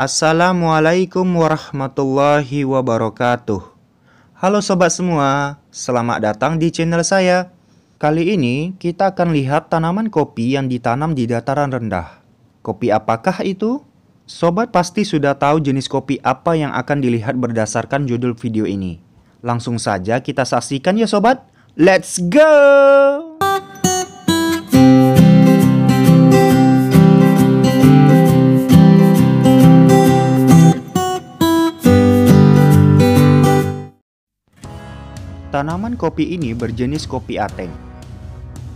Assalamualaikum warahmatullahi wabarakatuh. Halo sobat semua, selamat datang di channel saya. Kali ini kita akan lihat tanaman kopi yang ditanam di dataran rendah. Kopi apakah itu? Sobat pasti sudah tahu jenis kopi apa yang akan dilihat berdasarkan judul video ini. Langsung saja kita saksikan ya sobat. Let's go! Tanaman kopi ini berjenis kopi ateng.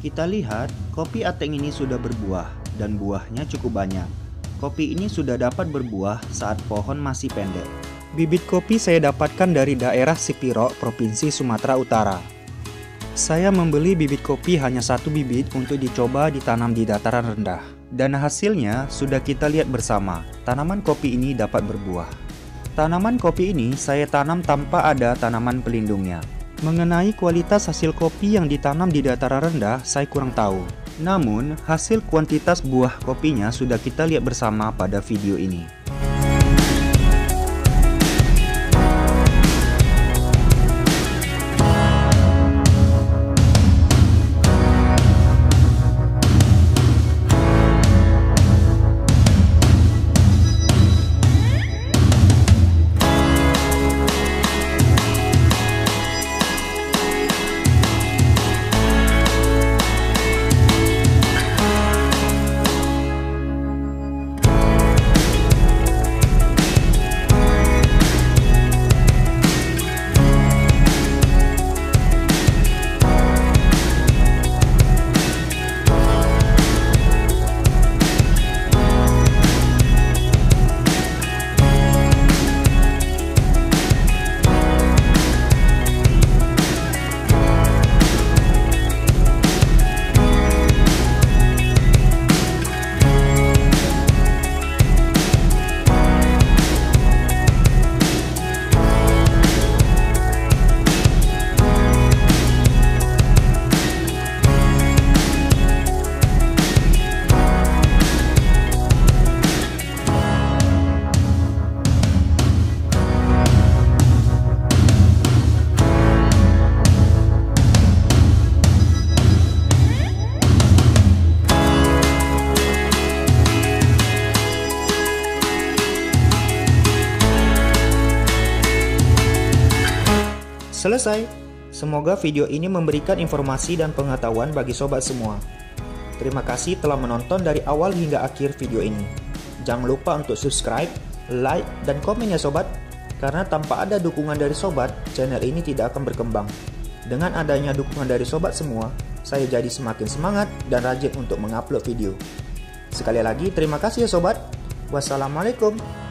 Kita lihat, kopi ateng ini sudah berbuah dan buahnya cukup banyak. Kopi ini sudah dapat berbuah saat pohon masih pendek. Bibit kopi saya dapatkan dari daerah Sipiro, Provinsi Sumatera Utara. Saya membeli bibit kopi hanya satu bibit untuk dicoba ditanam di dataran rendah. Dan hasilnya sudah kita lihat bersama, tanaman kopi ini dapat berbuah. Tanaman kopi ini saya tanam tanpa ada tanaman pelindungnya. Mengenai kualitas hasil kopi yang ditanam di dataran rendah, saya kurang tahu. Namun, hasil kuantitas buah kopinya sudah kita lihat bersama pada video ini. Selesai. Semoga video ini memberikan informasi dan pengetahuan bagi sobat semua. Terima kasih telah menonton dari awal hingga akhir video ini. Jangan lupa untuk subscribe, like, dan komen ya sobat. Karena tanpa ada dukungan dari sobat, channel ini tidak akan berkembang. Dengan adanya dukungan dari sobat semua, saya jadi semakin semangat dan rajin untuk mengupload video. Sekali lagi, terima kasih ya sobat. Wassalamualaikum.